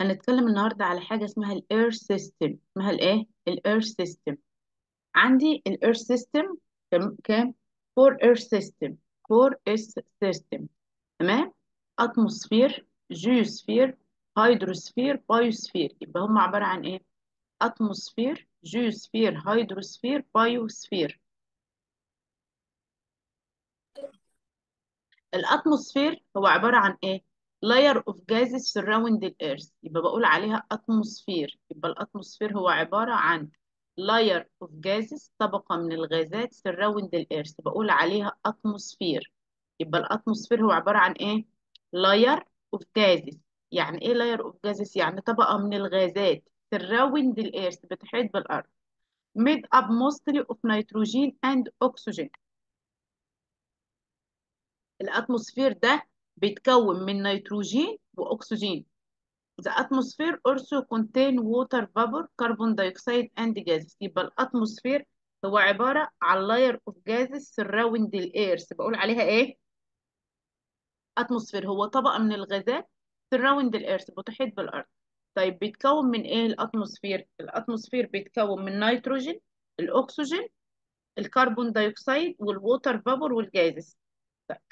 هنتكلم النهارده على حاجة اسمها ال earth system اسمها الايه؟ ال earth system عندي ال earth system كام؟ four earth system four earth system تمام؟ atmosphere geosphere hydrosphere biosphere يبقى هم عبارة عن إيه؟ atmosphere geosphere hydrosphere biosphere ال atmosphere هو عبارة عن إيه؟ Layer of gases surround the earth. يبقى بقول عليها atmosphere يبقى ال atmosphere هو عبارة عن layer of gases طبقة من الغازات surround the earth. بقول عليها atmosphere يبقى ال atmosphere هو عبارة عن إيه؟ layer of gases. يعني إيه layer of gases يعني طبقة من الغازات surround the earth بتحيط بالأرض. made up mostly of nitrogen and oxygen. ال atmosphere ده بيتكون من نيتروجين وأكسجين The atmosphere also contain water vapor, carbon dioxide and gases. يبقى ال atmosphere هو عبارة عن layer of gases surround the earth. بقول عليها إيه؟ atmosphere هو طبقة من الغازات surround the earth بتحيط بالأرض. طيب بيتكون من إيه ال atmosphere؟ ال atmosphere بيتكون من نيتروجين، الأكسجين، ال carbon dioxide وال water vapor وال gases.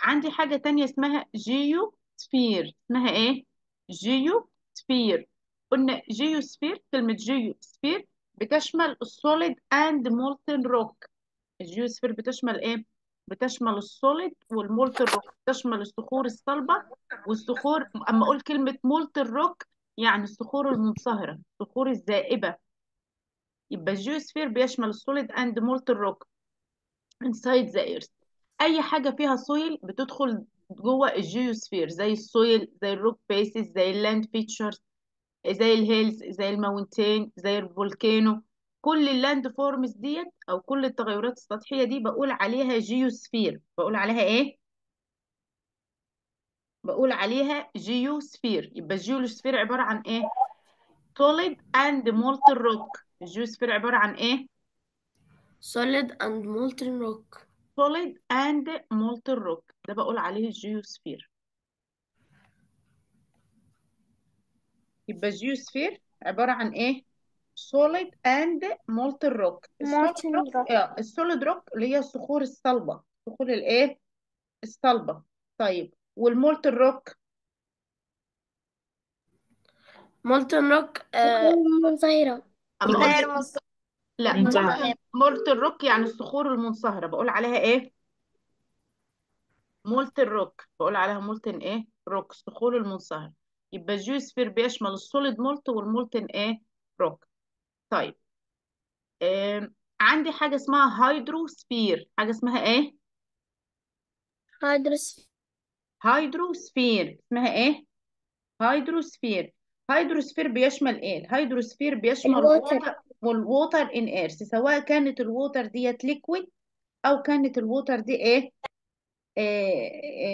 عندي حاجة تانية اسمها geosphere. اسمها إيه؟ geosphere. قلنا geosphere كلمة geosphere بتشمل ال solid and molten rock ال geosphere بتشمل إيه؟ بتشمل ال solid وال molten rock بتشمل الصخور الصلبة والصخور أما أقول كلمة molten rock يعني الصخور المنصهرة الصخور الذائبة. يبقى ال geosphere بيشمل ال solid and molten rock inside the earth. أي حاجة فيها soil بتدخل جوه الجيوسفير زي السويل زي الروك بيسز زي اللاند فيتشرز زي الهيلز زي الماونتين زي الفولكانو. كل ال land forms ديت أو كل التغيرات السطحية دي بقول عليها geosphere بقول عليها إيه؟ بقول عليها geosphere يبقى ال geosphere عبارة عن إيه؟ solid and molten rock. ال geosphere عبارة عن إيه؟ solid and molten rock. Solid and molten rock. ده بقول عليه ال geosphere يبقى ال geosphere عبارة عن إيه؟ solid and molten rock. molten rock rock. آه ال solid rock اللي هي الصخور الصلبة. الصخور الإيه؟ الصلبة. طيب وال molten rock molten rock آه منصهرة اما غير أقول لا منصهرة. molten rock يعني الصخور المنصهرة. بقول عليها إيه؟ molten rock بقول عليها molten إيه؟ روك الصخور المنصهرة. يبقى ال geosphere بيشمل ال solid molt وال molten إيه؟ روك. طيب. عندي حاجة اسمها hydrosphere حاجة اسمها إيه؟ hydros hydrosphere اسمها إيه؟ hydrosphere hydrosphere بيشمل إيه؟ ال hydrosphere بيشمل ال water. ال water وال water in earth سواء كانت ال water ديت liquid أو كانت ال water دي إيه؟ آه،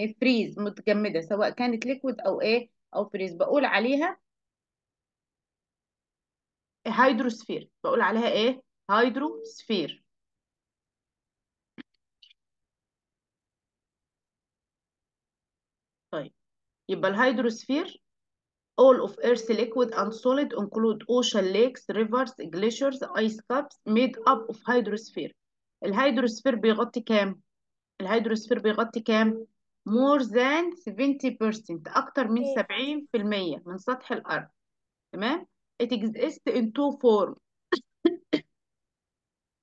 آه، freeze متجمدة. سواء كانت liquid أو إيه؟ أو freeze بقول عليها hydrosphere. بقول عليها إيه؟ hydrosphere. طيب. يبقى ال hydrosphere all of earth liquid and solid include ocean lakes rivers glaciers ice caps made up of hydrosphere ال hydrosphere بيغطي كام ال hydrosphere بيغطي كام more than 70% أكتر من 70% من سطح الأرض تمام it exists in two form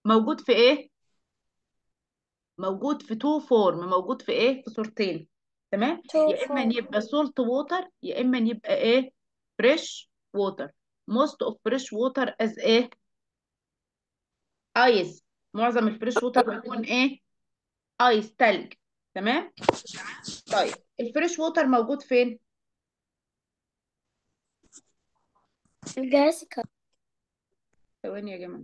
موجود في إيه موجود في two form موجود في إيه في صورتين تمام؟ يا form. يبقى salt water يا إما يبقى إيه؟ fresh water. Most of fresh water as إيه ice. معظم ال fresh water بيكون إيه؟ ice تلج. تمام؟ طيب ال fresh water موجود فين؟ الجاسكا ثواني يا جماعة.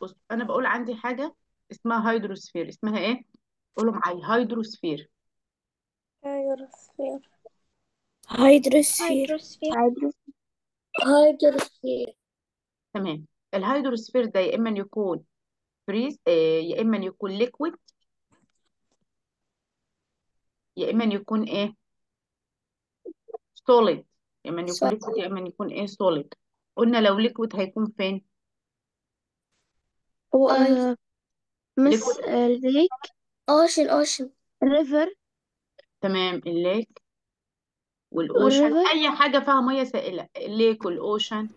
بص أنا بقول عندي حاجة اسمها hydrosphere اسمها إيه؟ قولوا معايا hydrosphere hydrosphere hydrosphere hydrosphere تمام. ال hydrosphere ده يا إما يكون freeze آه يا إما يكون liquid يا إما يكون إيه؟ solid. يا إما يكون liquid يا إما يكون إيه؟ solid. قلنا لو liquid هيكون فين؟ آه. مس liquid lake ocean ocean. river تمام ال lake وال ocean. وال river أي حاجة فيها مية سائلة. ال lake وال ocean.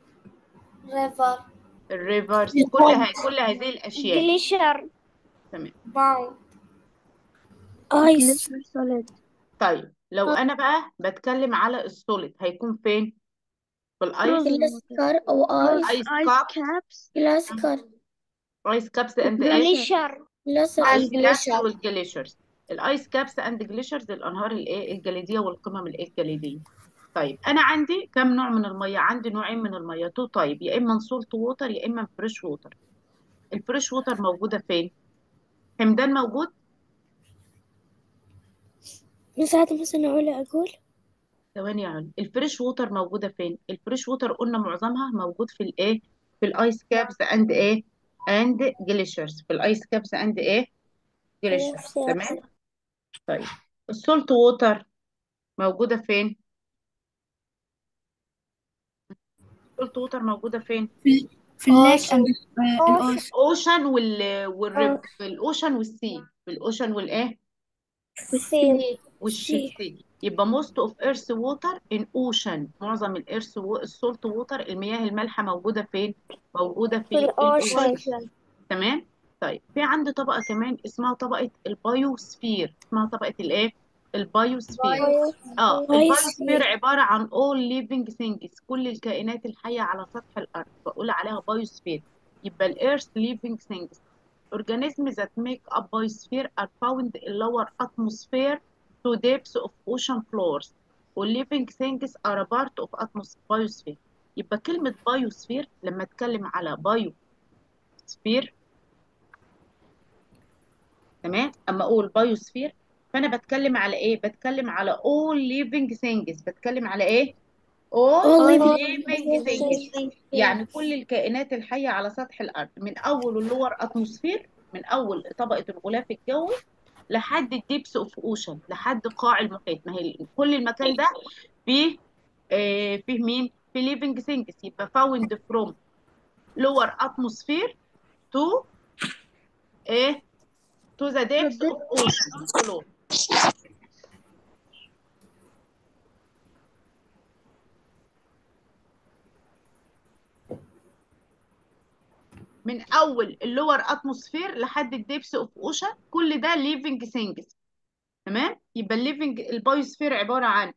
River. ال rivers كل هاي كل هذه الأشياء. glacier تمام. Ice. Solid. طيب لو أنا بقى بتكلم على ال solid هيكون فين؟ في ال ice؟ Glacier أو ice ice ice cap caps. Glacier. ice caps and glacier وال glaciers ال ice caps and glaciers الأنهار الإيه الجليدية والقمم الإيه الجليدية. طيب أنا عندي كم نوع من الميه عندي نوعين من الميه two طيب يا إما salt water يا إما fresh water ال fresh water موجودة فين؟ حمدان موجود؟ من ساعة مثلا أقول أقول. ثواني يا علي ال fresh water موجودة فين؟ ال fresh water قلنا معظمها موجود في الإيه؟ في ال ice caps and إيه؟ and glaciers في ال ice caps and إيه glaciers تمام؟ طيب. ال salt water موجودة فين؟ ال salt water موجودة فين؟ في في الليك اند الاوشن اوشن وال والريف في الاوشن والسي في الاوشن والايه والسي والشتي يبقى most of earth water in ocean. معظم ال earth ال salt water المياه المالحة موجودة فين؟ موجودة في في ال ocean. تمام؟ طيب في عندي طبقة كمان اسمها طبقة ال biosphere اسمها طبقة الايه ال biosphere آه البايوسفير عبارة عن all living things كل الكائنات الحية على سطح الأرض. بقول عليها بايوسفير يبقى الارث living things. organisms that make up biosphere are found in lower atmosphere to depths of ocean floors والliving things are a part of atmosphere biosphere. يبقى كلمة biosphere لما اتكلم على biosphere تمام؟ أما أقول biosphere فأنا بتكلم على إيه؟ بتكلم على all living things. بتكلم على إيه؟ all living things. يعني كل الكائنات الحية على سطح الأرض. من أول ال lower atmosphere من أول طبقة الغلاف الجوي لحد ال depths of ocean لحد قاع المحيط. ما هي كل المكان ده فيه آه فيه مين؟ في living things يبقى found from lower atmosphere to إيه to the depths of ocean. من أول ال lower atmosphere لحد ال depths of ocean كل ده living things تمام؟ يبقى ال living ال biosphere عبارة عن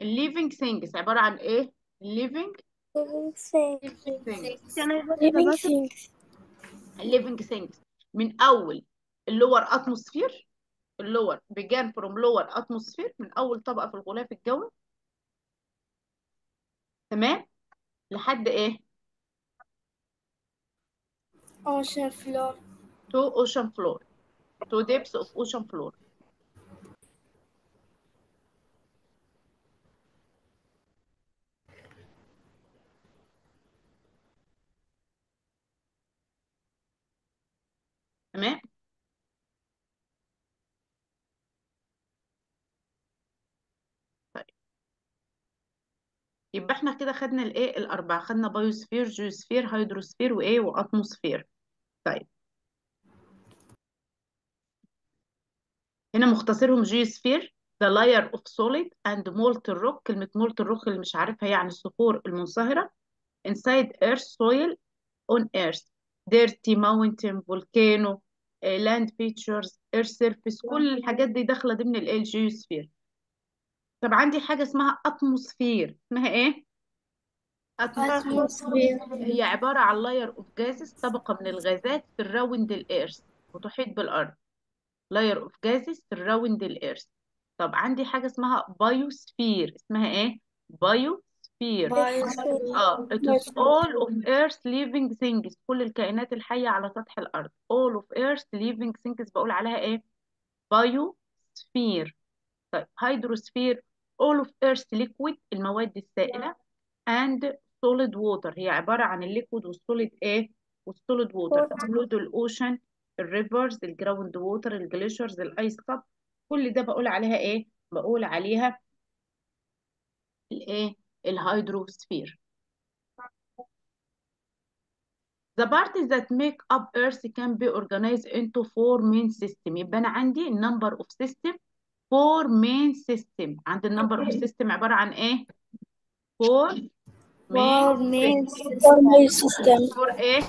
ال living things عبارة عن إيه؟ ال living ال living things من أول ال lower atmosphere ال lower began from lower atmosphere من أول طبقة في الغلاف الجوي. تمام؟ لحد إيه؟ ocean floor to ocean floor to depths of ocean floor تمام يبقى إحنا كده خدنا الإيه؟ الأربعة خدنا biosphere geosphere hydrosphere وإيه؟ و atmosphere. طيب. هنا مختصرهم geosphere the layer of solid and molten rock كلمة molten rock اللي مش عارفها يعني الصخور المنصهرة inside earth soil on earth. dirty mountain volcano آه، land features earth surface كل الحاجات دي داخلة ضمن الإيه؟ ال geosphere. طب عندي حاجة اسمها atmosphere اسمها إيه؟ atmosphere هي عبارة عن layer of gases طبقة من الغازات surround ال earth وتحيط بالأرض. Layer of gases surround ال earth طب عندي حاجة اسمها biosphere اسمها إيه؟ biosphere آه it is all of earth living things. كل الكائنات الحية على سطح الأرض. All of earth living things بقول عليها إيه؟ biosphere طيب hydrosphere all of earth liquid المواد السائلة and solid water. هي عبارة عن ال liquid وال solid إيه وال solid water include الاوشن الريفرز الجراوند ووتر الجليشرز الايس كاب كل ده بقول عليها إيه؟ بقول عليها الإيه؟ الهيدروسفير The parts that make up Earth can be organized into four main system. يبقى أنا عندي number of system four main system عندي number of system عبارة عن إيه؟ four four main main system Formula system system. four إيه؟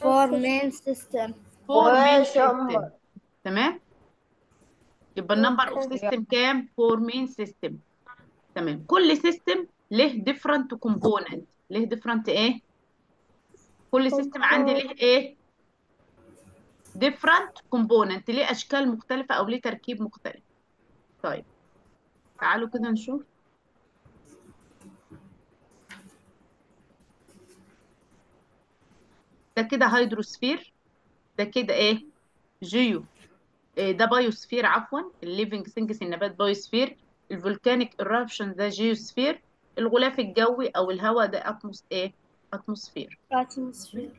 four main system four main ماشي يا system أم. تمام؟ يبقى ال number of system كام؟ four main system تمام كل system له different component له different إيه؟ كل system عندي له إيه؟ Different component ليه اشكال مختلفة أو ليه تركيب مختلف. طيب تعالوا كده نشوف. ده كده hydrosphere ده كده إيه؟ جيو. إيه ده biosphere عفوا. ال living things النبات biosphere. ال volcanic eruption ده geosphere. الغلاف الجوي أو الهواء ده atmos إيه؟ atmosphere. Atmosphere.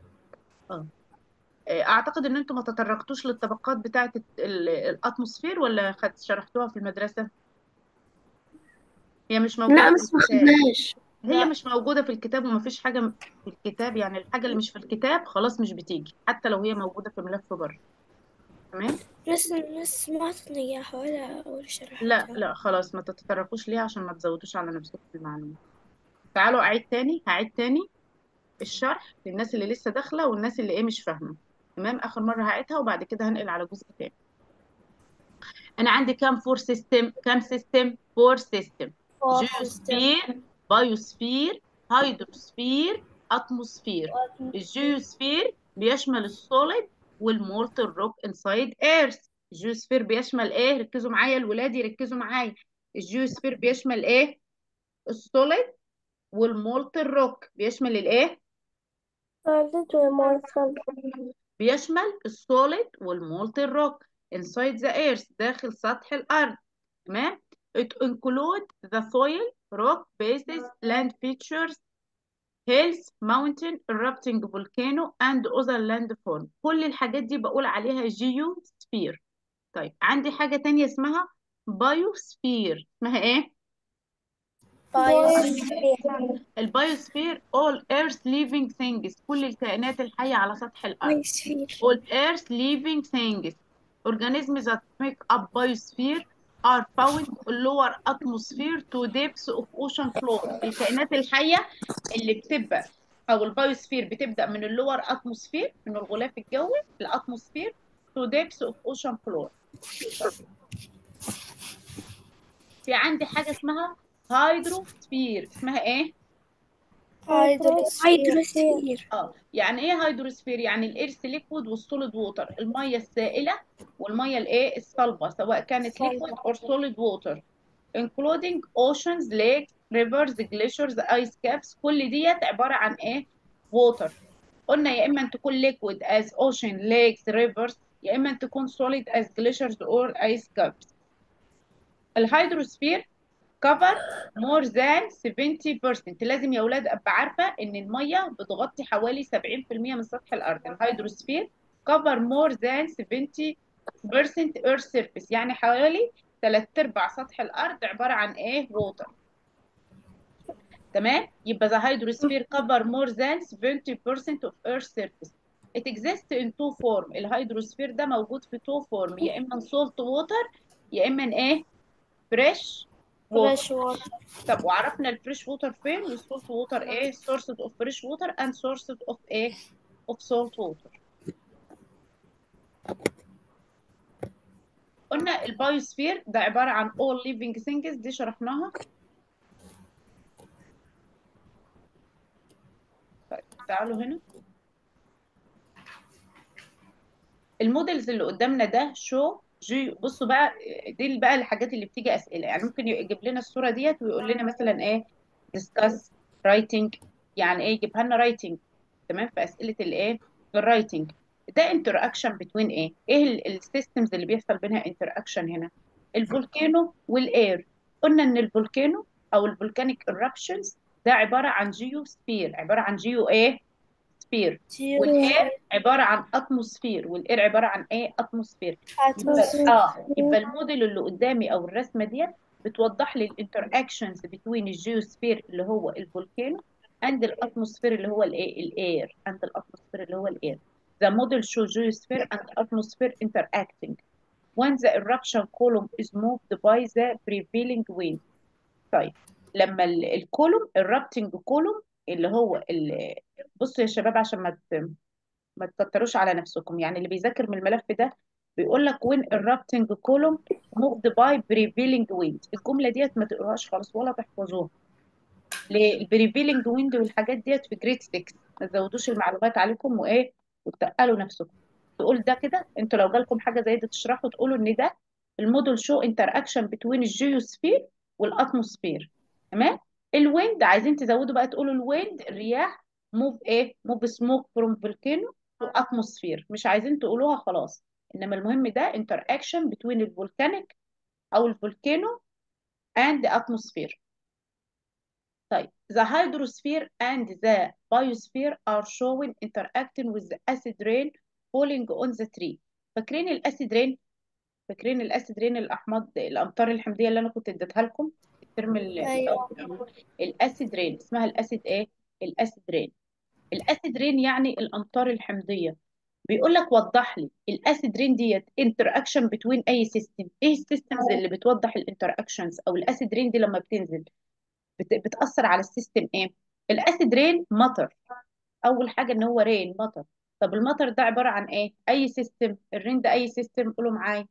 إيه أعتقد إن أنتم ما تطرقتوش للطبقات بتاعة ال- ال atmosphere ولا خدت شرحتوها في المدرسة؟ هي مش موجودة لا في بس ما الكتاب. خدناش هي مش موجودة في الكتاب وما فيش حاجة في الكتاب يعني الحاجة اللي مش في الكتاب خلاص مش بتيجي حتى لو هي موجودة في ملف بره. تمام؟ بس بس ما أعطتني إياها ولا ولا شرحتها. لا لا خلاص ما تتطرقوش ليها عشان ما تزودوش على نفسكم في المعلومات تعالوا أعيد تاني هعيد تاني الشرح للناس اللي لسه داخلة والناس اللي إيه مش فاهمة. تمام؟ آخر مرة هعيدها وبعد كده هنقل على جزء تاني. أنا عندي كام four system؟ كام system؟ four system. geosphere biosphere hydrosphere atmosphere. ال geosphere بيشمل ال solid وال molten rock انسايد ايرث الجيوسفير بيشمل إيه؟ ركزوا معايا الولاد يركزوا معايا. الجيوسفير بيشمل إيه؟ ال solid وال molten rock. بيشمل الإيه؟ بيشمل السوليد والمولتن روك inside the earth داخل سطح الأرض تمام it include the soil rock bases land features hills mountain erupting volcano and other landform كل الحاجات دي بقول عليها geosphere طيب عندي حاجة تانية اسمها biosphere اسمها إيه. البايوسفير all earth living things كل الكائنات الحية على سطح الأرض all earth living things organisms that make up biosphere are found in lower atmosphere to depths of ocean floor الكائنات الحية اللي بتبقى أو ال biosphere بتبدأ من ال lower atmosphere من الغلاف الجوي ال atmosphere to depths of ocean floor في عندي حاجة اسمها hydrosphere اسمها إيه؟ Hydrosphere. آه. يعني إيه hydrosphere يعني ال earth liquid وال solid water المية السائلة والمية الايه الصلبه سواء كانت liquid or solid water including oceans lakes rivers glaciers ice caps. كل ديت عبارة عن إيه؟ water قلنا يا إما أن تكون liquid as ocean lakes rivers يا إما أن تكون solid as glaciers or ice caps. ال hydrosphere cover more than 70% لازم يا أولاد أبقى عارفة إن المية بتغطي حوالي 70% من سطح الأرض ال hydrosphere cover more than 70% earth surface. يعني حوالي 3 أرباع سطح الأرض عبارة عن إيه؟ water تمام؟ يبقى the hydrosphere cover more than 70% of earth surface. It exists in two form. ال hydrosphere ده موجود في two form. يا إما salt water يا إما إيه؟ fresh Fresh water. طب وعرفنا ال fresh water فين؟ وال salt water إيه؟ sources of fresh water and sources of إيه of salt water. قلنا ال biosphere ده عبارة عن all living things دي شرحناها. طيب تعالوا هنا. ال models اللي قدامنا ده شو جي بصوا بقى دي بقى الحاجات اللي بتيجي أسئلة. يعني ممكن يجيب لنا الصورة ديت ويقول لنا مثلا إيه discuss writing يعني إيه يجيبها لنا writing. تمام؟ في أسئلة الايه ال writing ده interaction between إيه؟ إيه ال systems اللي بيحصل بينها interaction هنا؟ ال volcano وال air قلنا إن ال volcano أو ال volcanic eruptions ده عبارة عن geosphere عبارة عن geo إيه؟ sphere وال air عبارة عن atmosphere وال air عبارة عن إيه؟ atmosphere. آه يبقى الموديل اللي قدامي أو الرسمة ديت بتوضح لي الانتراكشنز بين الجيوسفير اللي هو الفولكانو and الاتموسفير اللي هو الايه الاير and الاتموسفير اللي هو الاير the model show geosphere and atmosphere interacting. When the eruption column is moved by the prevailing wind. طيب لما ال- ال column ال erupting column اللي هو ال- بصوا يا شباب عشان ما ما تكتروش على نفسكم. يعني اللي بيذاكر من الملف ده بيقول لك when erupting column moved by prevailing wind. الجملة ديت ما تقروهاش خالص ولا تحفظوها. ليه wind والحاجات ديت في grade 6 ما تزودوش المعلومات عليكم وإيه وتقلوا نفسكم. تقول ده كده؟ أنتوا لو جالكم حاجة زي دي تشرحوا تقولوا إن ده ال model show interaction between ال geosphere وال atmosphere تمام؟ ال wind عايزين تزودوا بقى تقولوا ال wind الرياح move إيه move smoke from volcano to atmosphere مش عايزين تقولوها خلاص. إنما المهم ده interaction between ال volcanic أو ال volcano and atmosphere طيب the hydrosphere and the biosphere are showing interacting with the acid rain falling on the tree. فاكرين ال acid rain؟ فاكرين ال acid rain الاحماض الأمطار الحمضية اللي أنا كنت اديتها لكم؟ ال term ال- أيوة. ال acid rain. اسمها ال acid إيه؟ ال acid rain. ال acid rain يعني الأمطار الحمضية. بيقول لك وضح لي ال acid rain ديت interaction between أي system إيه ال systems اللي بتوضح ال interactions أو ال acid rain دي لما بتنزل بت- بتأثر على ال system إيه؟ ال acid rain مطر. أول حاجة إن هو rain مطر. طب المطر ده عبارة عن إيه؟ أي system ال rain ده أي system قولوا معايا.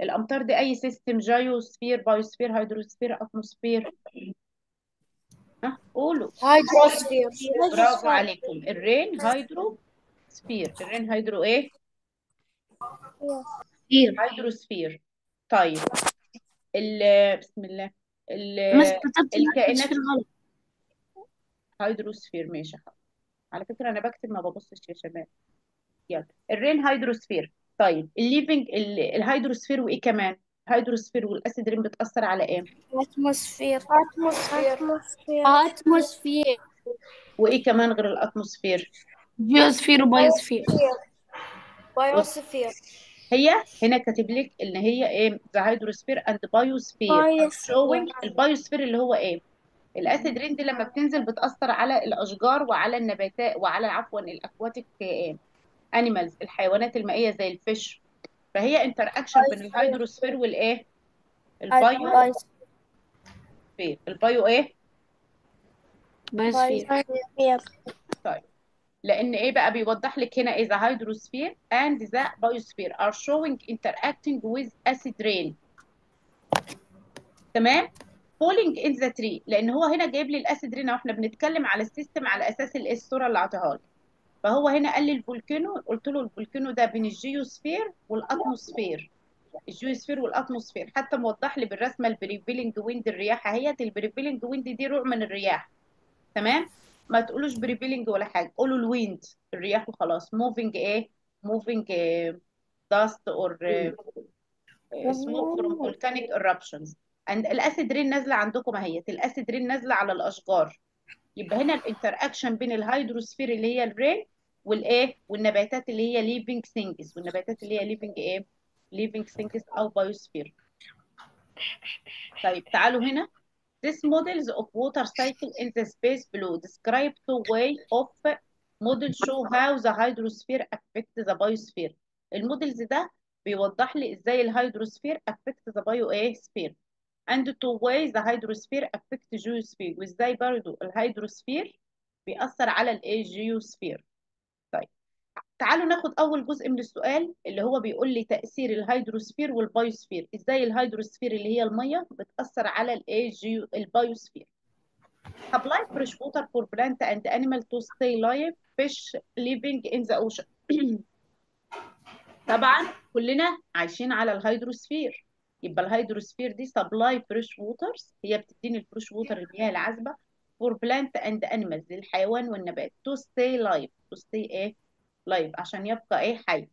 الأمطار دي أي system geosphere biosphere hydrosphere atmosphere. ها قولوا. hydrosphere. برافو عليكم. ال rain hydrosphere ال rain hydro إيه؟ كتير hydrosphere. طيب. ال بسم الله. ال الكائنات hydrosphere ماشي. على فكرة أنا بكتب ما ببصش يا شباب. يلا. ال rain hydrosphere. طيب ال living ال- ال hydrosphere وإيه كمان؟ ال hydrosphere وال acid rain بتأثر على إيه؟ atmosphere. atmosphere. atmosphere. وإيه كمان غير ال atmosphere؟ geosphere و biosphere. biosphere هي هنا كاتب لك إن هي إيه؟ the hydrosphere and biosphere biosphere. showing ال biosphere اللي هو إيه؟ ال acid rain دي لما بتنزل بتأثر على الأشجار وعلى النباتات وعلى عفوا ال aquatic animals الحيوانات المائية زي ال fish فهي interaction بين ال hydrosphere والإيه؟ ال bio ال bio إيه biosphere طيب. لأن إيه بقى بيوضح لك هنا the hydrosphere and the biosphere are showing interacting with acid rain. تمام؟ Falling in the tree. لأن هو هنا جايب لي ال acid rain وإحنا بنتكلم على ال system على أساس الإيه؟ الصورة اللي اعطاها لي فهو هنا قال لي الفولكانو قلت له الفولكانو ده بين الجيوسفير والاتموسفير. الجيوسفير والاتموسفير. حتى موضح لي بالرسمة ال prevailing wind الرياح اهيت ال prevailing wind دي نوع من الرياح. تمام؟ ما تقولوش prevailing ولا حاجة. قولوا ال wind الرياح وخلاص. moving إيه moving dust or smoke from volcanic and ال acid rain نازلة عندكم اهيت ال acid rain نازلة على الأشجار. يبقى هنا ال interaction بين ال hydrosphere اللي هي ال rain والايه والنباتات اللي هي living things والنباتات اللي هي living إيه living things أو biosphere طيب تعالوا هنا This models of water cycle in the space below describe two way of model show how the hydrosphere affect the biosphere. ال models ده بيوضح لي إزاي ال hydrosphere affect the biosphere and two ways the hydrosphere affect geosphere وازاي برضو ال hydrosphere بيأثر على الايه geosphere. تعالوا ناخد أول جزء من السؤال اللي هو بيقول لي تأثير ال hydrosphere وال biosphere. إزاي ال hydrosphere اللي هي المية بتأثر على الايه geo ال biosphere؟ Supply fresh water for plant and animal to stay alive fish living in the ocean. طبعا كلنا عايشين على ال hydrosphere. يبقى ال hydrosphere دي supply fresh waters. هي بتديني ال fresh water المياه العذبة for plant and animals للحيوان والنبات to stay alive. To stay إيه؟ alive عشان يبقى إيه حي.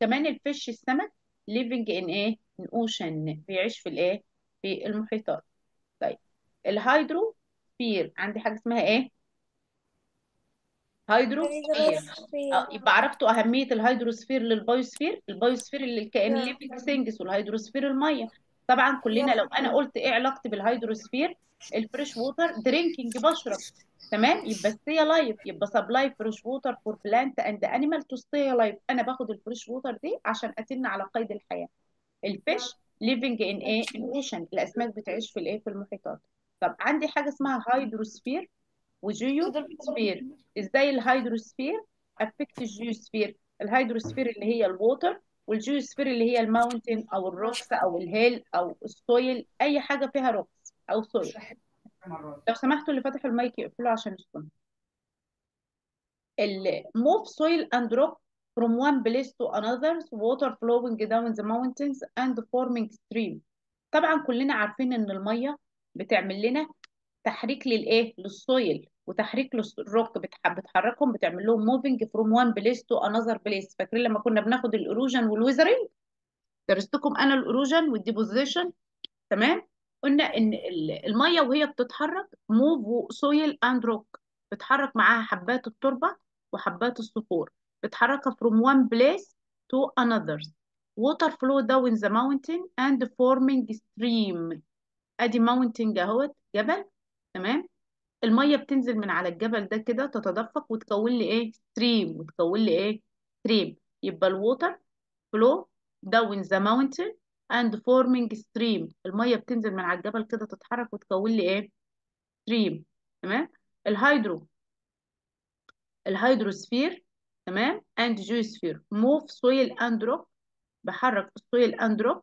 كمان ال fish السمك living in إيه in ocean بيعيش في الايه في المحيطات. طيب ال hydrosphere عندي حاجة اسمها إيه؟ hydrosphere آه يبقى عرفتوا أهمية ال hydrosphere لل biosphere؟ ال biosphere اللي الكائن ال living things وال hydrosphere المية. طبعا كلنا لو أنا قلت إيه علاقتي بال hydrosphere ال fresh water drinking بشرب تمام؟ يبقى stay alive يبقى supply fresh water for plant and animal to stay alive. أنا باخد ال fresh water دي عشان أتن على قيد الحياة. ال fish living in إيه in ocean الأسماك بتعيش في الايه في المحيطات. طب عندي حاجة اسمها hydrosphere و geosphere إزاي ال hydrosphere affect ال geosphere ال hydrosphere اللي هي ال water وال geosphere اللي هي ال mountain أو ال rocks أو ال hill أو ال soil أي حاجة فيها rocks أو soil لو سمحتوا اللي فتحوا المايك يقفلوا عشان يسكتوا. move soil and rock from one place to another water flowing down the mountains and forming stream. طبعا كلنا عارفين إن المية بتعمل لنا تحريك للإيه؟ لل soil وتحريك للروك بتح- بتحركهم بتعمل لهم moving from one place to another place. فاكرين لما كنا بناخد ال erosion وال weathering درستكم أنا ال erosion وال deposition تمام؟ قلنا إن ال- المية وهي بتتحرك move soil and rock بتحرك معاها حبات التربة وحبات الصخور بتحركها from one place to another. Water flow down the mountain and forming stream. أدي mountain أهوت جبل تمام؟ المية بتنزل من على الجبل ده كده تتدفق وتكون لي إيه؟ stream وتكون لي إيه؟ stream يبقى ال water flow down the mountain and forming stream المية بتنزل من على الجبل كده تتحرك وتكون لي إيه stream تمام ال hydro الهيدروسفير تمام and geosphere move soil and rock بحرك السويل and rock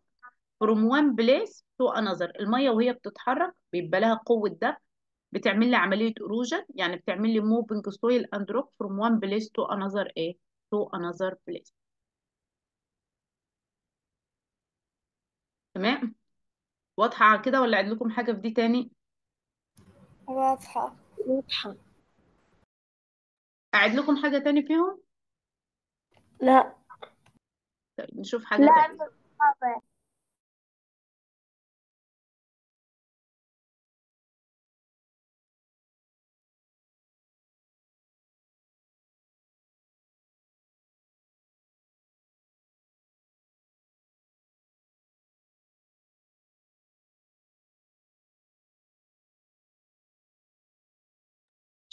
from one place to another المية وهي بتتحرك بيبقى لها قوة دفع بتعمل لي عملية erosion يعني بتعمل لي moving soil and rock from one place to another إيه to another place تمام؟ واضحة على كده ولا أعيد لكم حاجة في دي تاني؟ واضحة. واضحة. أعيد لكم حاجة تاني فيهم؟ لا. طيب نشوف حاجة لا تانية.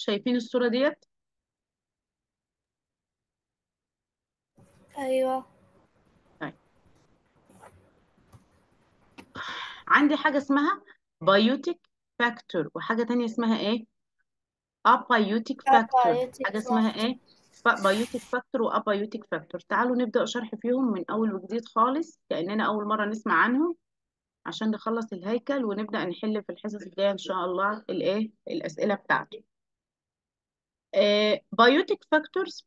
شايفين الصورة ديت؟ أيوة. طيب. عندي حاجة اسمها biotic factor وحاجة تانية اسمها إيه؟ abiotic factor حاجة اسمها إيه؟ biotic factor و abiotic factor تعالوا نبدأ شرح فيهم من أول وجديد خالص كأننا أول مرة نسمع عنهم عشان نخلص الهيكل ونبدأ نحل في الحصص الجاية إن شاء الله الإيه؟ الأسئلة بتاعته biotic factors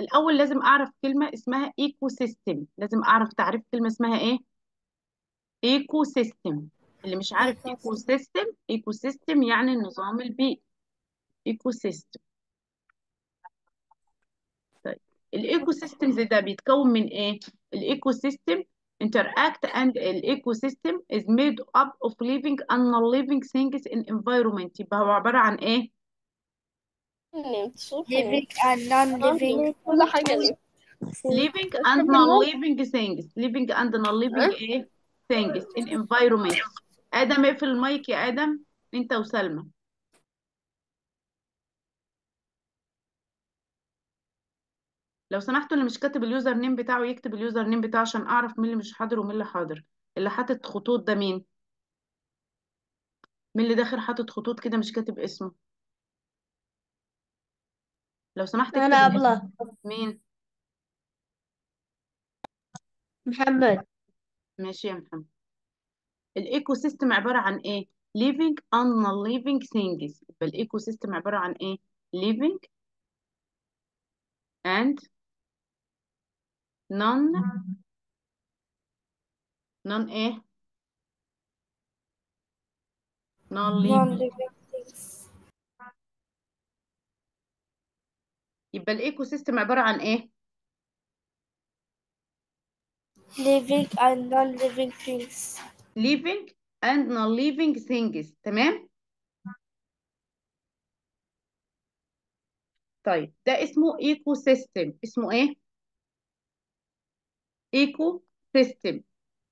الأول لازم أعرف كلمة اسمها ecosystem لازم أعرف تعريف كلمة اسمها إيه؟ ecosystem اللي مش عارف ecosystem ecosystem يعني النظام البيئي. ecosystem طيب ال ecosystems ده بيتكون من إيه؟ ال ecosystem interact and ال ecosystem is made up of living and non-living things in environment. يبقى هو عبارة عن إيه؟ Living and non-living. كل حاجة نمت living and non-living things. Living and non-living إيه things in environment. آدم اقفل المايك يا آدم. أنت وسلمى. لو سمحتوا اللي مش كاتب ال username بتاعه يكتب ال username بتاعه عشان أعرف مين اللي مش حاضر ومين اللي حاضر. اللي حاطط خطوط ده مين؟ مين اللي داخل حاطط خطوط كده مش كاتب اسمه. لو سمحت أنا اكتب أبلة. مين؟ محمد. ماشي يا محمد. ال ecosystem عبارة عن إيه؟ Living and non-living things. يبقى ال ecosystem عبارة عن إيه؟ Living and non non إيه؟ Non-living. يبقى ال ecosystem عبارة عن إيه؟ Living and non-living things. Living and non-living things. تمام؟ طيب ده اسمه ecosystem اسمه إيه؟ ecosystem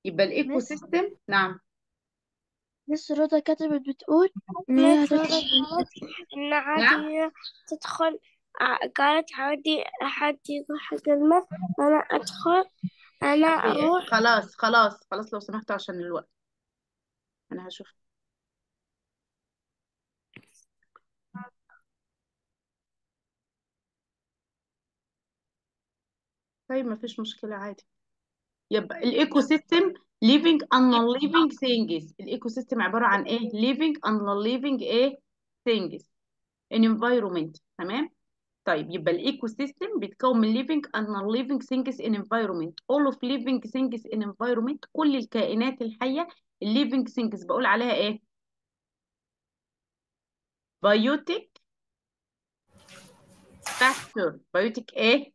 يبقى ال ecosystem نعم. بس رضا كتبت بتقول هي قالت إن نعم عادي تدخل قالت عادي أحد يروح الميس أنا أدخل أنا أروح. خلاص خلاص خلاص لو سمحتوا عشان الوقت. أنا هشوف. طيب ما فيش مشكلة عادي. يبقى ال ecosystem living and non living things. ال ecosystem عبارة عن إيه؟ living and non living إيه؟ things. In environment تمام؟ طيب يبقى ال ecosystem بيتكون من living and non living things in environment. All of living things in environment كل الكائنات الحية living things. بقول عليها إيه؟ Biotic factor. Biotic إيه؟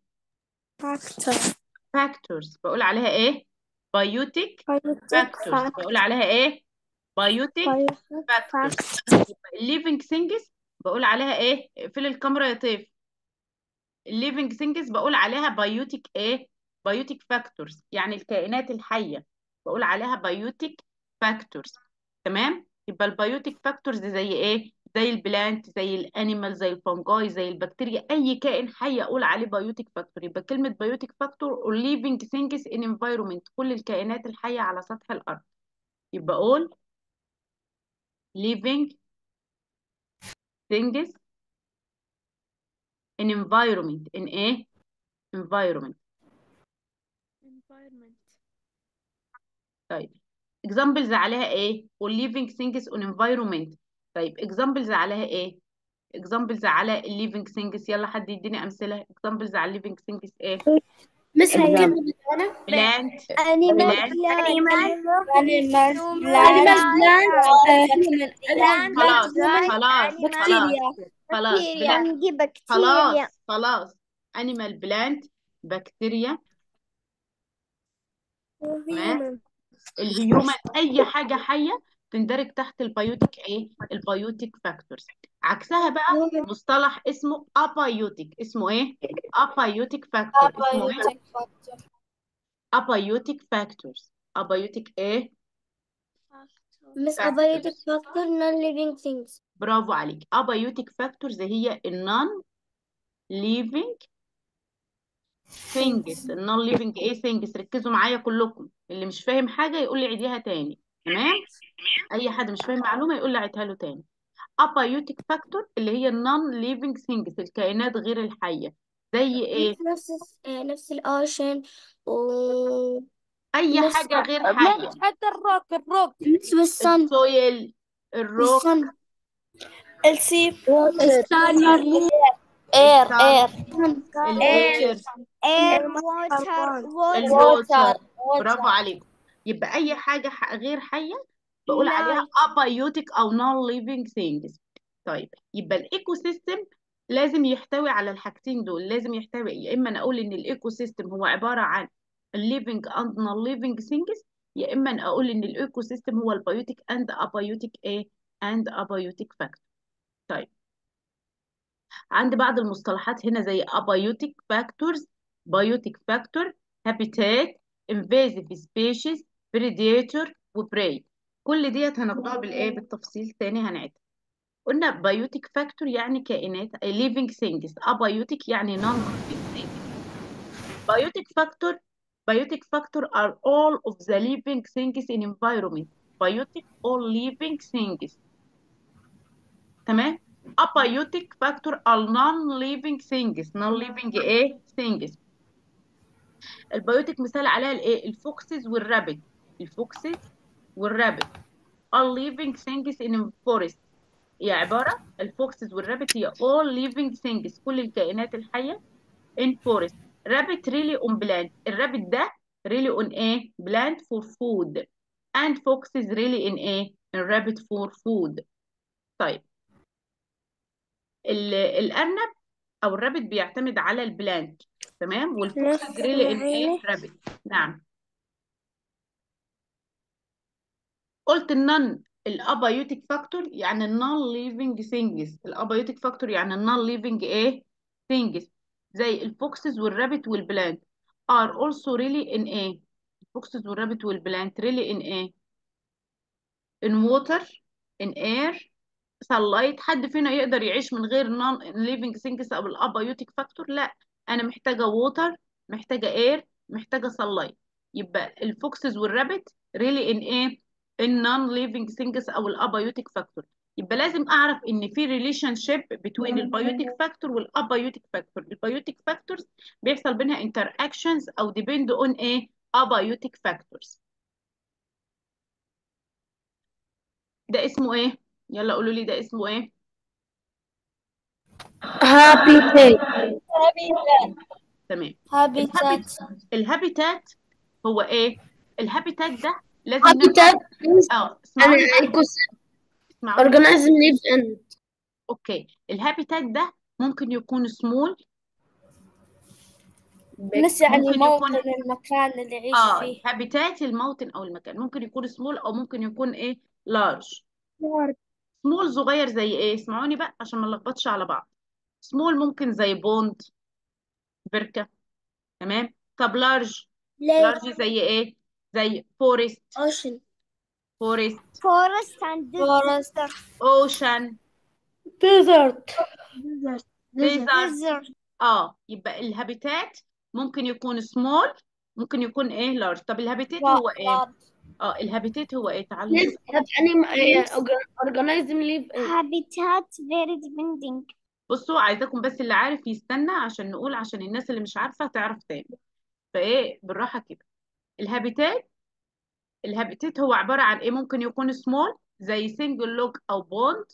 factor factors. بقول عليها إيه؟ Biotic biotic factors. بقول عليها إيه؟ Biotic factors. ال living things بقول عليها إيه؟ اقفل الكاميرا يا طيف. ال living things بقول عليها biotic إيه biotic factors يعني الكائنات الحية بقول عليها biotic factors تمام؟ يبقى ال biotic factors زي إيه؟ زي ال plant زي ال animal زي ال fungi زي البكتيريا أي كائن حي أقول عليه biotic factor يبقى كلمة biotic factor or living things in environment كل الكائنات الحية على سطح الأرض. يبقى أقول living things in environment in إيه environment طيب examples عليها إيه or living things on environment طيب examples عليها إيه examples على living things يلا حد يديني امثله examples على living things إيه Miss. الكلمة أنا plant plant animal animal plant خلاص خلاص بكتيريا خلاص نجيب بكتيريا خلاص خلاص. Animal plant بكتيريا تمام. ال human أي حاجة حية تندرج تحت ال biotic إيه؟ ال biotic factors عكسها بقى مصطلح اسمه abiotic اسمه إيه؟ abiotic factor اسمه إيه؟ abiotic factors abiotic إيه؟ Miss Factors. abiotic factor non-living things. برافو عليك abiotic factors هي ال non-living things ال non-living إيه things ركزوا معايا كلكم. اللي مش فاهم حاجة يقول لي عيديها تاني. تمام؟ أي حد مش فاهم معلومة يقول لي عيدها له تاني. abiotic factor اللي هي ال non-living things الكائنات غير الحية. زي إيه؟ نفس آه، نفس ال ocean و أي نفس- حاجة غير حيه حتى ال rock ال rock. نفس الصن السويل الروك. الصن. السي. اير السان، اير الوتر اير ووتر برافو عليكم. يبقى أي حاجة ح- غير حية بقول عليها abiotic أو non-living things طيب يبقى ال ecosystem لازم يحتوي على الحاجتين دول. لازم يحتوي يا إما أنا أقول إن ال ecosystem هو عبارة عن and non-living things يا إما أنا أقول إن ال ecosystem هو ال biotic and abiotic إيه and abiotic factor طيب. عندي بعض المصطلحات هنا زي abiotic factors biotic factor habitat invasive species predator وprey كل ديت هناخدها بالايه بالتفصيل تاني هنعيدها قلنا biotic factor يعني كائنات living things. abiotic يعني non living things. biotic factor biotic factor are all of the living things in environment biotic all living things تمام abiotic factor are non-living things non-living ايه things البيوتيك مثال عليها الايه الفوكسز والرابت الفوكسز والرابت all living things in forest هي عبارة الفوكسز والرابت هي all living things كل الكائنات الحية in forest Rabbit rely on plant ال rabbit ده rely on إيه plant for food. And foxes rely in إيه in rabbit for food. طيب. ال- الأرنب أو ال rabbit بيعتمد على ال plant. تمام؟ وال fox ان إيه المعينة. rabbit نعم. قلت ال non ال abiotic factor يعني ال non-living things ال abiotic factor يعني ال non-living إيه things زي ال foxes وال rabbit وال plant. Are also rely in إيه ال foxes وال rabbit وال plant rely in إيه in water in air sunlight. حد فينا يقدر يعيش من غير non living things أو ال abiotic factor؟ لا. أنا محتاجة water محتاجة air محتاجة sunlight. يبقى ال foxes وال rabbit rely in إيه in non living things أو ال abiotic factor. يبقى لازم أعرف إن في relationship بين ال biotic factor وال abiotic factor ال biotic factors بيحصل بينها interactions أو depend on إيه؟ abiotic factors ده اسمه إيه؟ يلا قولوا لي ده اسمه إيه؟ Habitat. تمام. habitat ال habitat هو إيه؟ ال habitat ده لازم means آه ecosystem. اسمعوني organism live in okay. ال habitat ده ممكن يكون سمول نس يعني ممكن موطن يكون المكان اللي يعيش آه فيه. habitat الموطن أو المكان. ممكن يكون سمول أو ممكن يكون إيه؟ large small صغير زي إيه؟ اسمعوني بقى عشان ما نلخبطش على بعض. سمول ممكن زي pond بركة. تمام؟ طب large large زي إيه؟ زي forest ocean. forest forest and forest ocean desert. Desert. desert desert. آه يبقى ال habitat ممكن يكون سمول ممكن يكون إيه large طب ال habitat هو إيه؟ آه ال habitat هو إيه؟ تعالوا يعني organism live habitat very depending بصوا عايزاكم بس اللي عارف يستنى عشان نقول عشان الناس اللي مش عارفة تعرف تاني. فإيه؟ بالراحة كده. ال habitat ال habitat هو عبارة عن إيه؟ ممكن يكون سمول زي single log أو pond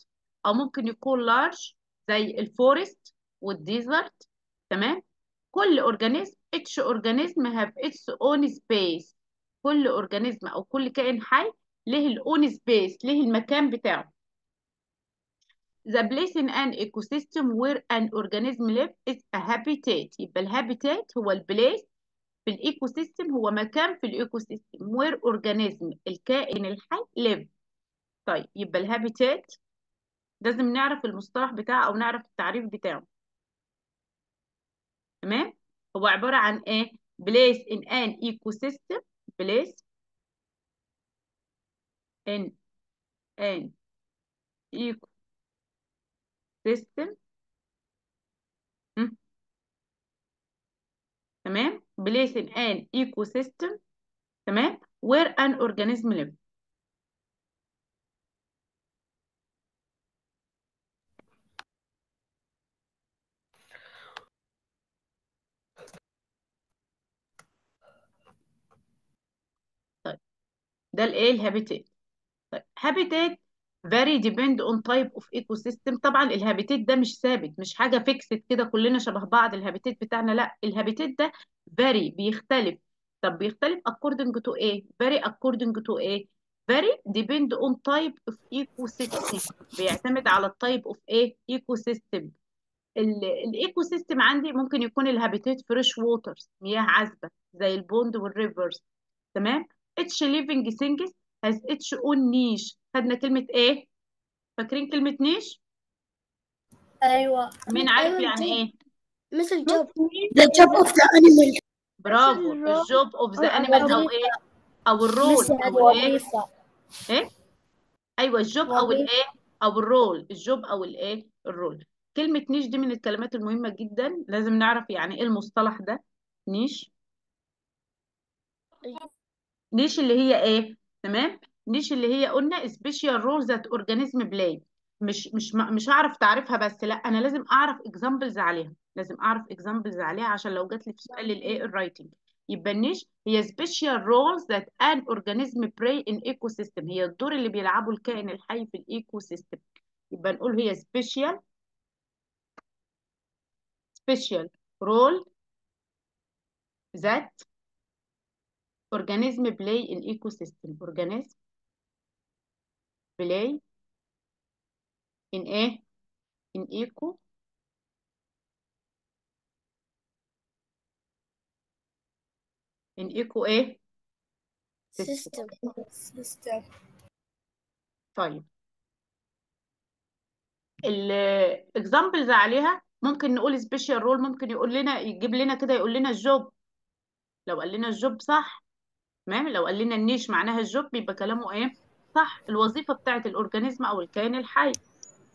أو ممكن يكون large زي ال forest وال desert تمام؟ كل organism each organism have its own space كل organism أو كل كائن حي له ال own space له المكان بتاعه. The place in an ecosystem where an organism live is a habitat. يبقى ال habitat هو ال place في ال ecosystem هو مكان في ال ecosystem where organism الكائن الحي live. طيب يبقى ال habitat لازم نعرف المصطلح بتاعه أو نعرف التعريف بتاعه. تمام؟ هو عبارة عن إيه؟ place in an ecosystem place in an ecosystem. م? تمام؟ Place in an ecosystem تمام where an organism live طيب ده الايه ال habitat طيب habitat vary depend on type of ecosystem. طبعا ال habitat ده مش ثابت مش حاجة fixed كده كلنا شبه بعض. ال habitat بتاعنا لا ال habitat ده vary بيختلف. طب بيختلف according to إيه vary according to إيه vary depend on type of ecosystem. بيعتمد على ال type of إيه ecosystem. ال ecosystem عندي ممكن يكون ال habitat fresh waters مياه عذبة زي ال pond وال rivers تمام؟ each living things has each own niche خدنا كلمة إيه فاكرين كلمة niche أيوه. مين عارف أيوة يعني إيه؟ مثل job the job of the animal. برافو. ال job of the أو animal أو. إيه؟ أو ال role. أو الايه إيه؟ أيوه ال job أو. الإيه؟ أو ال role. ال job أو الإيه؟ ال role. كلمة niche دي من الكلمات المهمة جدا. لازم نعرف يعني إيه المصطلح ده. niche niche اللي هي إيه؟ تمام؟ نيش اللي هي قلنا special role that organism play مش مش مش هعرف تعرفها بس لا أنا لازم أعرف examples عليها. لازم أعرف examples عليها عشان لو جات لي في سؤال الايه ال writing يبقى ال niche هي special roles that an organism play in ecosystem هي الدور اللي بيلعبه الكائن الحي في ال ecosystem يبقى نقول هي special سبيشال رول ذات organism play in ecosystem. Organism play in إيه in eco in eco إيه system. System. طيب. ال examples عليها ممكن نقول special role ممكن يقول لنا يجيب لنا كده يقول لنا ال job لو قال لنا ال job صح تمام؟ لو قال لنا ال niche معناها ال job يبقى كلامه إيه؟ صح. الوظيفة بتاعت ال organism أو الكائن الحي.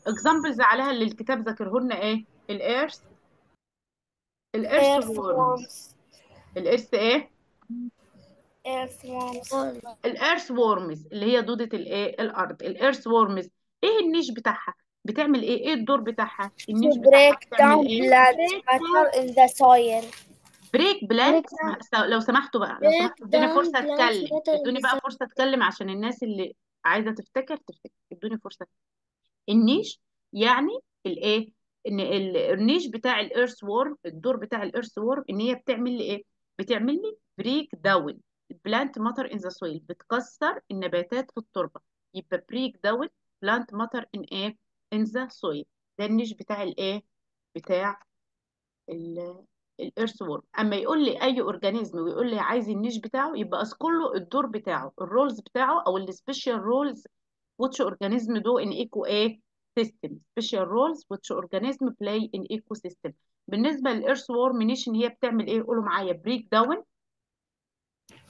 examples عليها اللي الكتاب ذاكره لنا إيه؟ ال earth ال earthworms ال earth إيه؟ ال earthworms اللي هي دودة الإيه؟ الأرض. ال earthworms إيه ال niche بتاعها؟ بتعمل إيه؟ إيه الدور بتاعها؟ ال niche بتاعها بتعمل إيه؟ break plant لو سمحتوا بقى لو سمحتوا ادوني فرصة أتكلم. ادوني بقى فرصة أتكلم عشان الناس اللي عايزة تفتكر تفتكر. ادوني فرصة. ال niche يعني الإيه؟ إن ال- ال niche بتاع ال earthworm الدور بتاع ال earthworm إن هي بتعمل لي إيه؟ بتعمل لي break down plant matter in the soil بتكسر النباتات في التربة. يبقى break down plant matter in إيه؟ in the soil ده ال niche بتاع الايه بتاع ال earthworm أما يقول لي أي organism ويقول لي عايز ال niche بتاعه يبقى أذكر له الدور بتاعه ال roles بتاعه أو ال special roles which organism do in eco a system special roles which organism play in ecosystem. بالنسبة لل earthworm niche إن هي بتعمل إيه؟ قولوا معايا. break down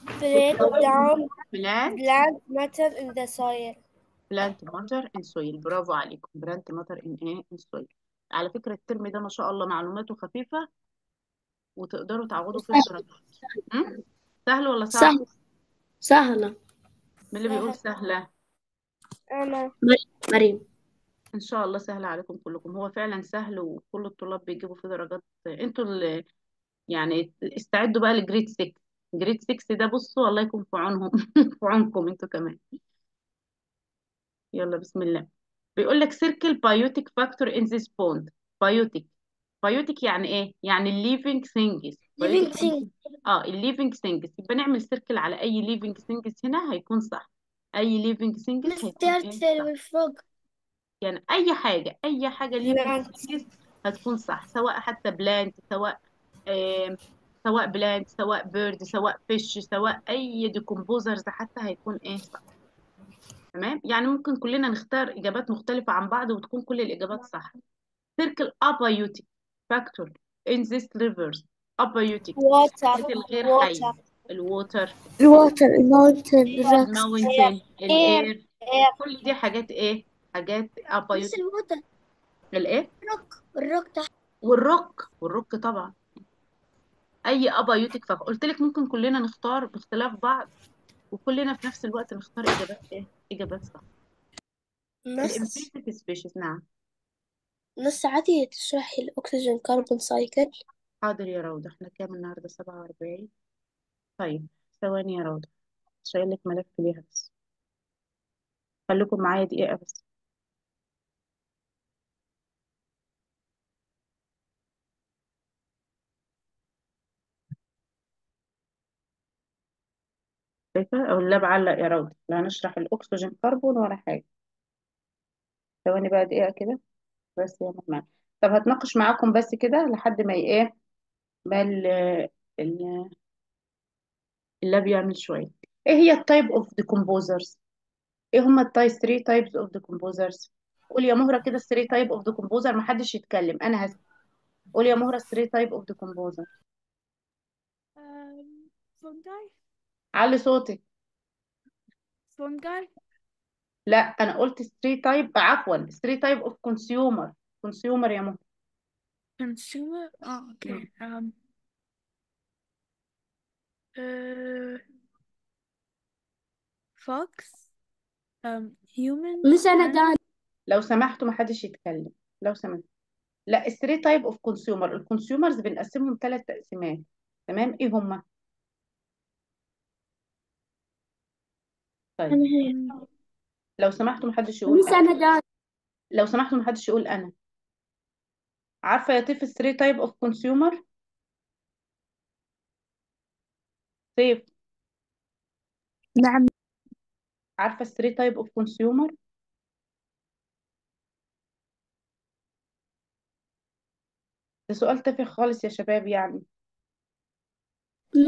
break down. plant plant. matter in the soil. plant matter in soil برافو عليكم. plant matter in إيه in soil على فكرة ال term ده ما شاء الله معلوماته خفيفة. وتقدروا تعوضوا فيه الدرجات؟ سهل ولا صعب؟ سهل. سهلة. مين اللي بيقول سهلة؟ أنا. مريم. إن شاء الله سهل عليكم كلكم. هو فعلا سهل وكل الطلاب بيجيبوا فيه درجات. أنتوا اللي يعني استعدوا بقى ل grade 6 grade 6 ده بصوا الله يكون في عونهم. في عونكم أنتوا كمان. يلا بسم الله. بيقول لك circle biotic factor in this pond biotic biotic يعني إيه؟ يعني ال living things living thing آه الليفينج ثينجز يبقى نعمل circle على أي living things هنا هيكون صح. أي living things هيكون إيه؟ Frog. يعني أي حاجة أي حاجة plant things هتكون صح. سواء حتى plant سواء آم، سواء plant سواء bird سواء fish سواء أي decomposers حتى هيكون إيه؟ صح. تمام؟ يعني ممكن كلنا نختار إجابات مختلفة عن بعض وتكون كل الإجابات صح. circle abiotic factor in this rivers abiotic الغير water. ال water ال water ال mountain rocks. ال mountain ال air كل دي حاجات إيه؟ حاجات abiotic. ال water الإيه؟ الروك الروك تحت والروك والروك طبعا. أي abiotic فقلت لك ممكن كلنا نختار باختلاف بعض وكلنا في نفس الوقت نختار إجابات إيه؟ إجابات صح. مس ال umbrella species نعم. مس عادي تشرحي الأكسجين carbon cycle حاضر يا روضة. إحنا كام النهارده؟ 47 طيب ثواني يا روضة. شايل لك ملف ليها بس. خليكم معايا دقيقة بس. شايفة؟ أو اللاب علق يا روضة. لا هنشرح الأكسجين كربون ولا حاجة. ثواني بقى دقيقة كده. بس يا مهمان طب هتناقش معاكم بس كده لحد ما إيه ما ال- ال- ال lap يعمل شوية. إيه هي ال type of decomposers إيه هما ال type 3 types of decomposers قول يا مهرة كده 3 type of decomposer محدش يتكلم. أنا هسأل قول يا مهرة 3 type of decomposer Um, fungi? علي صوتك. Fungi? لا أنا قلت 3 type عفوا 3 type of consumer consumer يا مهرة Consumer? Okay. Um, uh, fox? Um, humans? مس أنا and دان لو سمحتوا محدش يتكلم. لو سمحت. لا 3 type of consumer ال consumers بنقسمهم ثلاث تقسيمات. تمام؟ إيه هما؟ طيب. لو سمحتوا محدش يقول Miss أنا. دان لو سمحتوا محدش يقول أنا. عارفة يا طيف 3 type of consumer طيف نعم. عارفة 3 type of consumer ده سؤال تافه خالص يا شباب يعني.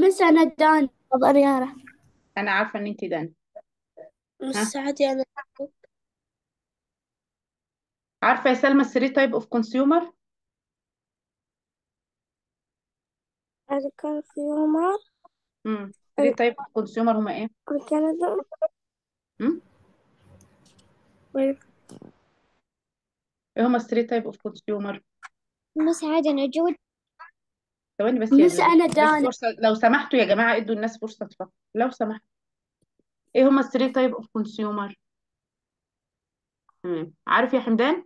Miss أنا دان. طب أنا عارفة إن انت دان. ها؟ نص عادي أنا عارفة يا سلمى 3 type of consumer ال consumer. امم 3 type of consumer هما إيه؟ امم وال- إيه هما ال three type of consumer Miss عادي أنا جود ثواني بس يا Miss جماعة أنا بس دانا فرصة لو سمحتوا يا جماعة إدوا الناس فرصة تفكر. لو سمحتوا. إيه هما ال three type of consumer تمام عارف يا حمدان؟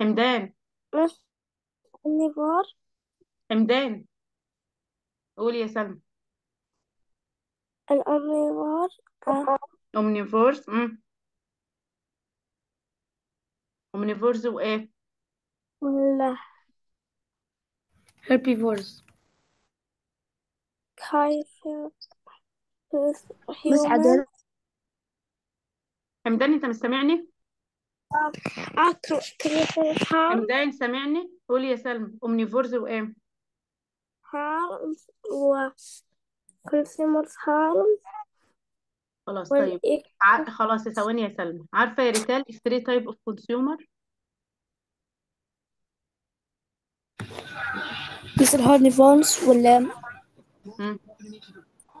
حمدان ال omnivore. حمدان قول يا سلمى. ال omnivore آه، omnivores. امم أومنيفورس وإيه؟ ولا. herbivores كايفر مس عادي هيومن. حمدان مش سامعني أكل كريفر هارم حمدان سامعني؟ قول يا سلمى اومنيفورس وايه هارم وكريسمر هارم خلاص طيب. والإك ع... خلاص ثواني يا سلمى. عارفة يا ريتال الثري تايب اوف كونسيومر مثل هارنيفورز ولا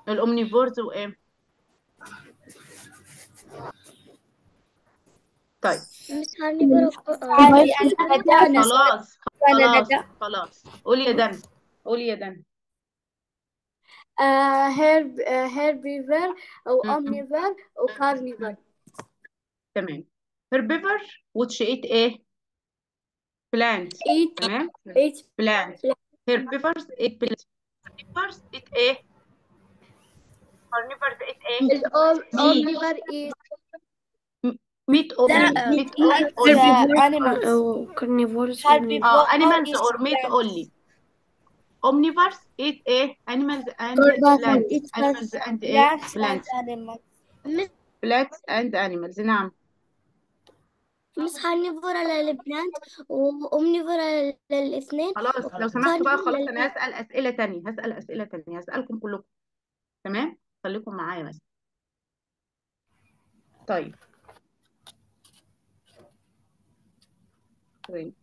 الاومنيفورس وايه طيب. طيب مس هارنيفر عادي أنا دانا خلاص أنا خلاص ندى خلاص قولي يا دن قولي يا دن آه herb آه herbivore أو م- م- omnivore أو carnivore تمام herbivore which eat إيه plant. eat تمام eat plant. herbivores eat plant. Carnivores eat إيه carnivores eat إيه ال omnivore eat meat or لا meat or أو carnivores آه animals or meat only omnivores eat إيه animals and plants plants and animals نعم مش herbivore على ال plant و omnivore على الإثنين. خلاص لو سمحتوا بقى خلاص أنا هسأل أسئلة ثانية هسأل أسئلة ثانية هسألكم كلكم. تمام؟ خليكم معايا بس. طيب. ثواني.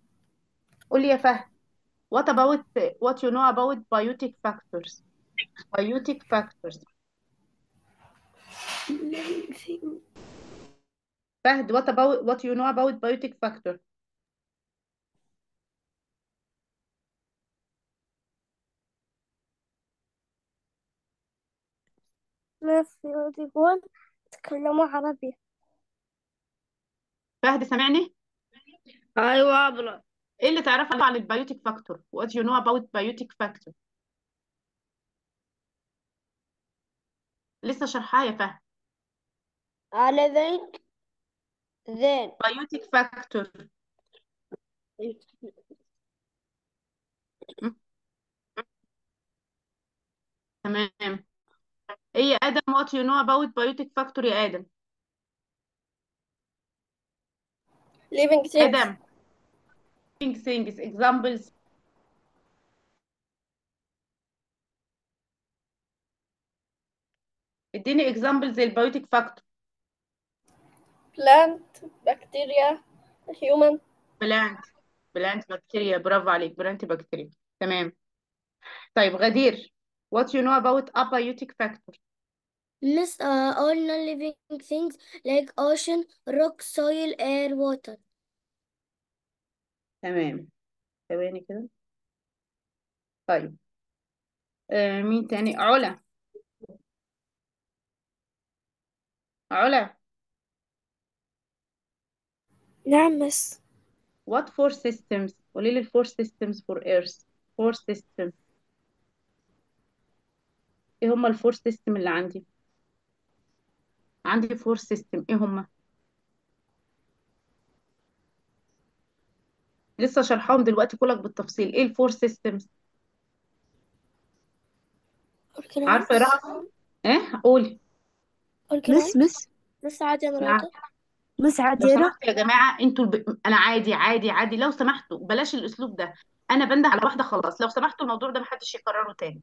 قولي يا فهد what about what you know about biotic factors biotic factors فهد what about what you know about biotic factor ناس يقول تكلموا عربي فهد سامعني أيوه أبلة. إيه اللي تعرفه عن ال biotic factor؟ What you know about biotic factor لسه شرحها يا فهد. أنا ذنك ذن biotic factor تمام. إيه يا آدم؟ What you know about biotic factor يا آدم؟ ليفينج آدم. things examples اديني examples للبيوتيك فاكتور plant bacteria human بلانت بلانت بكتيريا برافو عليك بلانت بكتيريا تمام طيب غدير what you know about abiotic factor Miss uh, all non-living things like ocean, rock, soil, air, water. تمام. ثواني كده. طيب. آه مين تاني؟ علا. علا. نعم مس. What four systems? قولي لي الفور systems for earth. Four system إيه هما ال four system اللي عندي؟ عندي four system. إيه هما؟ لسه شرحهم دلوقتي كلك بالتفصيل. إيه ال four systems عارفة رهف إيه؟ قولي. Miss Miss Miss عادي يا مراتب مس عاديرة سمحتوا يا جماعة أنتوا الب... أنا عادي عادي عادي. لو سمحتوا بلاش الأسلوب ده. أنا بنده على واحدة خلاص. لو سمحتوا الموضوع ده محدش يكرره تاني.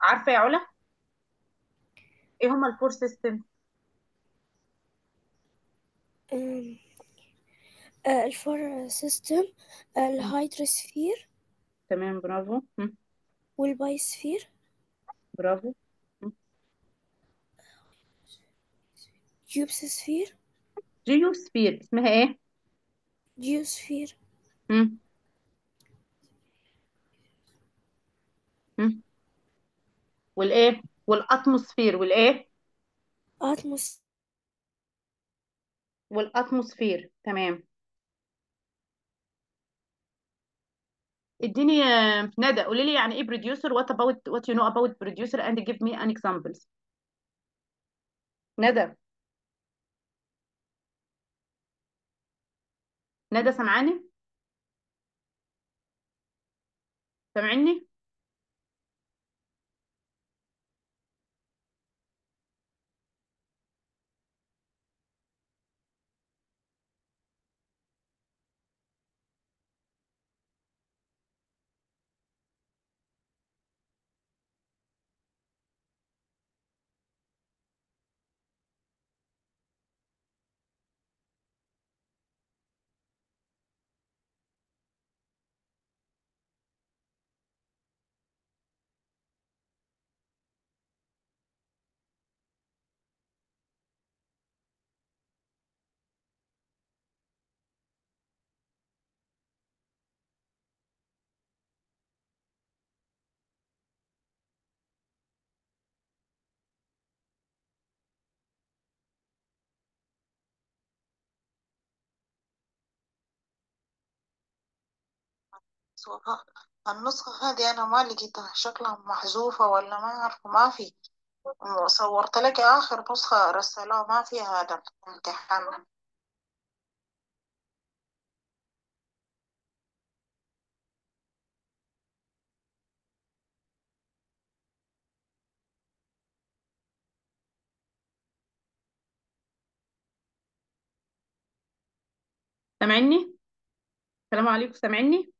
عارفة يا علا؟ إيه هما ال four system ال four system ال hydrosphere تمام برافو. وال biosphere برافو. geosphere geosphere اسمها إيه؟ geosphere. والايه وال atmosphere والايه atmos وال atmosphere تمام. اديني آه، ندى قولي لي يعني إيه producer what about what you know about producer and give me an examples ندى ندى سامعاني سامعني النسخة هذه أنا ما لقيتها. شكلها محذوفة ولا ما أعرف ما في. صورت لك آخر نسخة رسلوها ما فيها هذا الامتحان. سامعني؟ السلام عليكم سامعني؟